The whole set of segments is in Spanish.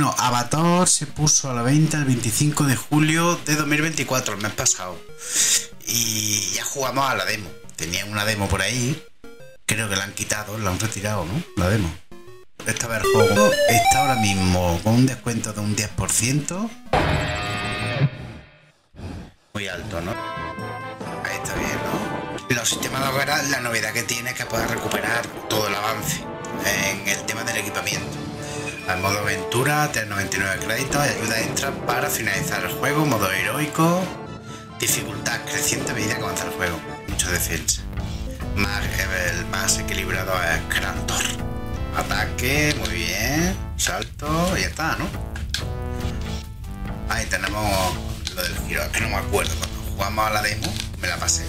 Bueno, Avatar se puso a la venta el 25 de julio de 2024, el mes pasado. Y ya jugamos a la demo. Tenía una demo por ahí. Creo que la han quitado, la han retirado, ¿no? La demo. Esta vez el juego está ahora mismo con un descuento de un 10%. Muy alto, ¿no? Ahí está bien, ¿no? Los sistemas de hoguera, la novedad que tiene es que puedes recuperar todo el avance en el tema del equipamiento. Al modo aventura, 399 créditos, ayuda extra para finalizar el juego, modo heroico, dificultad creciente a medida que avanza el juego, mucha defensa. Más, equilibrado es Krantor. Ataque, muy bien, salto, y ya está, ¿no? Ahí tenemos lo del giro, que no me acuerdo, cuando jugamos a la demo me la pasé,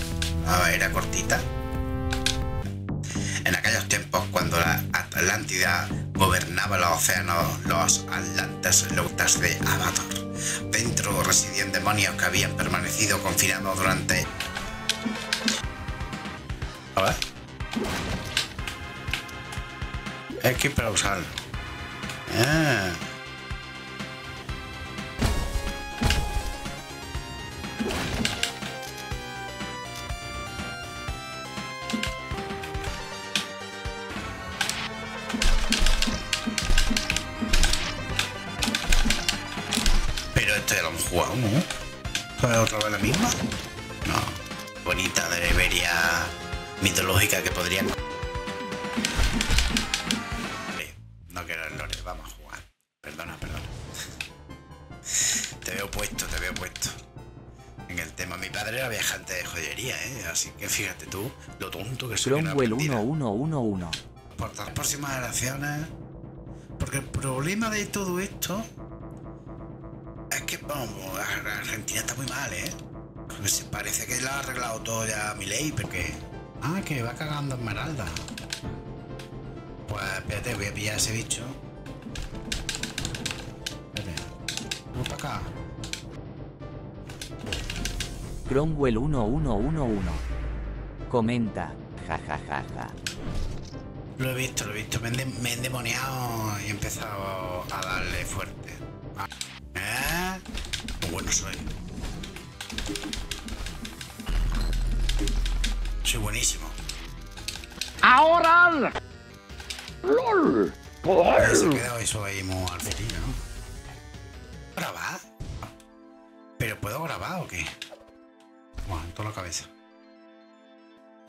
ah, era cortita. En aquellos tiempos cuando la Atlántida gobernaba los océanos, los atlantes lautas de Avatar. Dentro residían demonios que habían permanecido confinados durante... A ver. Que para usarlo. Ah. Ya lo hemos jugado, ¿no? ¿Es otra vez la misma? No. Bonita de Iberia mitológica que podrían... Vale, No quiero el lore, vamos a jugar. Perdona, perdona. Te veo puesto, te veo puesto. En el tema, mi padre era viajante de joyería, ¿eh? Así que fíjate tú lo tonto que soy. Cromwell aprendiera. 1111. por las próximas generaciones. Porque el problema de todo esto vamos, Argentina está muy mal, ¿eh? Se parece que lo ha arreglado todo ya mi ley, porque. Ah, que va cagando Esmeralda. Pues espérate, voy a pillar a ese bicho. Espérate. Vamos para acá. Cromwell 1111. Comenta. Ja ja ja ja. Lo he visto, lo he visto. Me he endemoniado y he empezado a darle fuerte. Soy. Soy buenísimo. ¡Ahora! ¡Lol! Eh, Se ha quedado eso ahí muy al filillo, ¿no? ¿Grabar? ¿Pero puedo grabar o qué? Bueno, en toda la cabeza.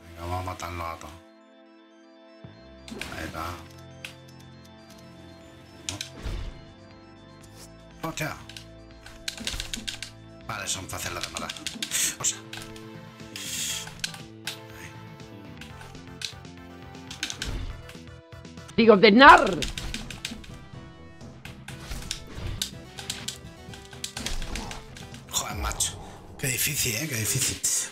Venga, vamos a matarlos a todos. Ahí está. ¡Hostia! Vale, son fáciles de matar. O sea, ¡Digo de nar! Joder, macho. Qué difícil, ¿eh? Qué difícil.